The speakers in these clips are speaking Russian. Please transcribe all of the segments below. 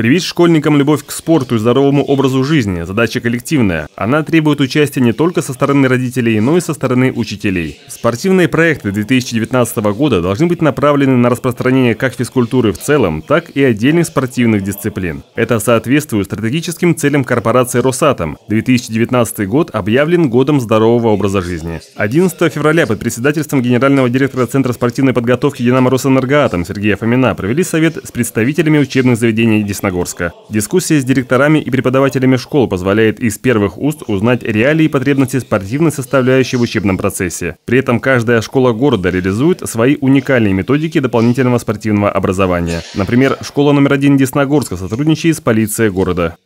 Привить школьникам любовь к спорту и здоровому образу жизни – задача коллективная. Она требует участия не только со стороны родителей, но и со стороны учителей. Спортивные проекты 2019 года должны быть направлены на распространение как физкультуры в целом, так и отдельных спортивных дисциплин. Это соответствует стратегическим целям корпорации «Росатом». 2019 год объявлен годом здорового образа жизни. 11 февраля под председательством генерального директора Центра спортивной подготовки «Динамо Росэнергоатом» Сергея Фомина провели совет с представителями учебных заведений Десногорска Красногорска. Дискуссия с директорами и преподавателями школ позволяет из первых уст узнать реалии и потребности спортивной составляющей в учебном процессе. При этом каждая школа города реализует свои уникальные методики дополнительного спортивного образования. Например, школа номер один Десногорска сотрудничает с полицией города.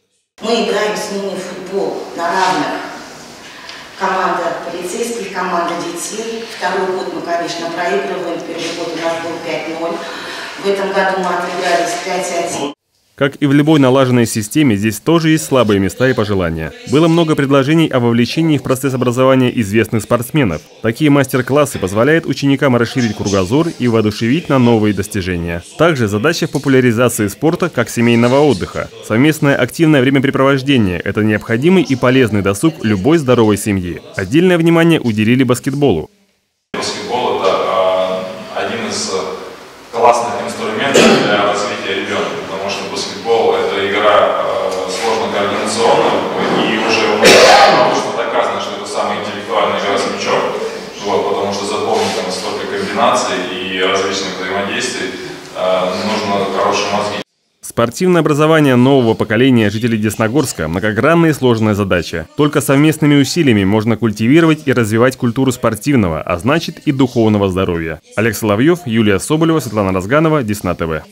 Мы играем с ними в футбол на равных. Команда полицейских, команда детей. Второй год мы, конечно, проигрываем. Первый год у нас был 5-0. В этом году мы отыгрались 5-1. Как и в любой налаженной системе, здесь тоже есть слабые места и пожелания. Было много предложений о вовлечении в процесс образования известных спортсменов. Такие мастер-классы позволяют ученикам расширить кругозор и воодушевить на новые достижения. Также задача в популяризации спорта как семейного отдыха. Совместное активное времяпрепровождение – это необходимый и полезный досуг любой здоровой семьи. Отдельное внимание уделили баскетболу. Баскетбол – это а, один из классных инструментов для развития ребенка потому что комбинаций и различных взаимодействий э, нужно хорошие мозги. Спортивное образование нового поколения жителей Десногорска – многогранная и сложная задача. Только совместными усилиями можно культивировать и развивать культуру спортивного, а значит и духовного здоровья. Олег Соловьев, Юлия Соболева, Светлана Разганова, Десна ТВ.